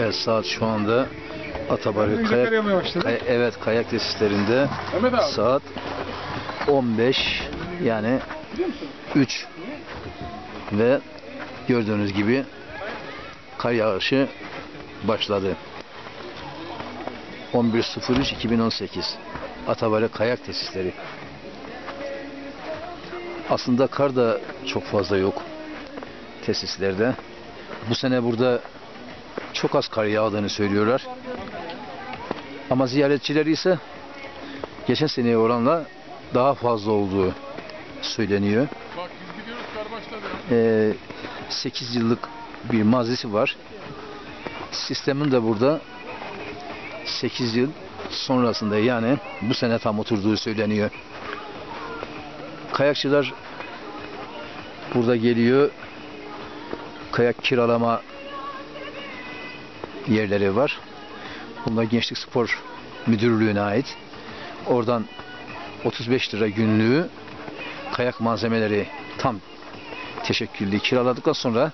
Evet saat şu anda Atabarı kayak, kay- evet kayak tesislerinde saat 15 yani 3 ve gördüğünüz gibi kar yağışı başladı. 11.03.2018 Atabarı kayak tesisleri. Aslında kar da çok fazla yok tesislerde. Bu sene burada çok az kar yağdığını söylüyorlar. Ama ziyaretçiler ise geçen seneye oranla daha fazla olduğu söyleniyor. Ee, 8 yıllık bir mazisi var. Sistemin de burada 8 yıl sonrasında yani bu sene tam oturduğu söyleniyor. Kayakçılar burada geliyor. Kayak kiralama yerleri var. Bunlar Gençlik Spor Müdürlüğü'ne ait. Oradan 35 lira günlüğü kayak malzemeleri tam teşekküllü kiraladıktan sonra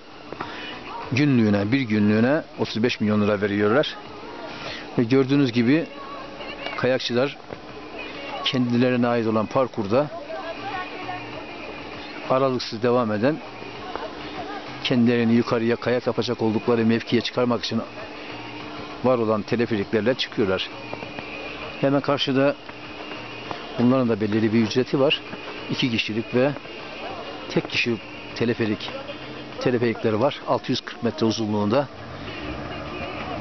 günlüğüne, bir günlüğüne 35 milyon lira veriyorlar. Ve gördüğünüz gibi kayakçılar kendilerine ait olan parkurda aralıksız devam eden kendilerini yukarıya kayak yapacak oldukları mevkiye çıkarmak için var olan teleferiklerle çıkıyorlar. Hemen karşıda bunların da belirli bir ücreti var. İki kişilik ve tek kişilik teleferik teleferikleri var. 640 metre uzunluğunda.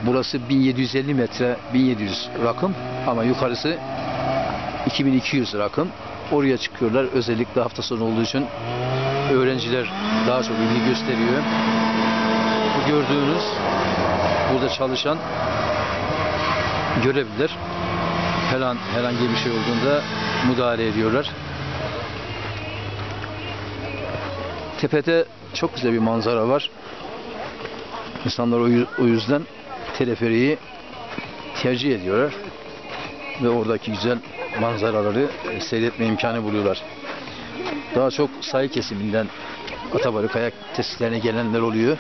Burası 1750 metre 1700 rakım ama yukarısı 2200 rakım. Oraya çıkıyorlar. Özellikle hafta sonu olduğu için öğrenciler daha çok ilgi gösteriyor. Bu gördüğünüz burada çalışan görevliler her an herhangi bir şey olduğunda müdahale ediyorlar. Tepede çok güzel bir manzara var. İnsanlar o yü- o yüzden teleferiği tercih ediyorlar ve oradaki güzel manzaraları e, seyretme imkanı buluyorlar. Daha çok sayı kesiminden Atabarı kayak tesislerine gelenler oluyor.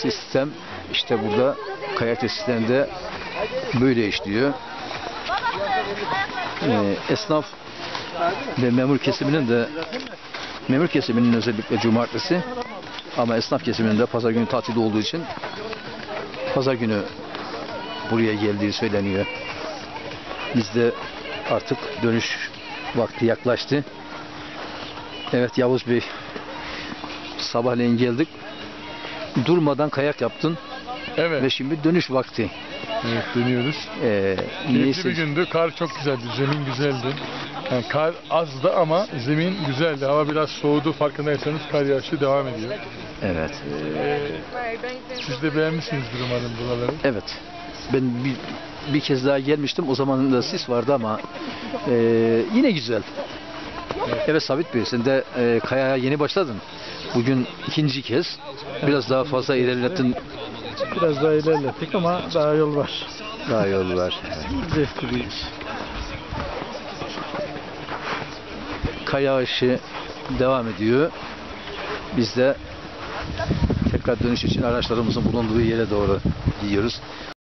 Sistem işte burada kayak tesislerinde böyle işliyor. Ee, esnaf ve memur kesiminin de memur kesiminin özellikle cumartesi ama esnaf kesiminin de pazar günü tatil olduğu için pazar günü buraya geldiği söyleniyor. Biz de artık dönüş vakti yaklaştı. Evet Yavuz Bey sabahleyin geldik. Durmadan kayak yaptın Evet. ve şimdi dönüş vakti. Evet dönüyoruz. Ee, Keyifli neyse bir gündü. Kar çok güzeldi. Zemin güzeldi. Yani kar azdı ama zemin güzeldi. Hava biraz soğudu. Farkındaysanız kar yağışı devam ediyor. evet. Ee, siz de beğenmişsinizdir umarım buraları. Evet. Ben bir, bir kez daha gelmiştim. O zaman da sis vardı ama e, yine güzel. Evet Sabit Bey sen de e, kayaya yeni başladın. Bugün ikinci kez. Biraz daha fazla ilerlettin. Biraz daha ilerlettik ama daha yol var. Daha yol var. Zevkli bir iş. Kaya işi devam ediyor. Biz de tekrar dönüş için araçlarımızın bulunduğu yere doğru gidiyoruz.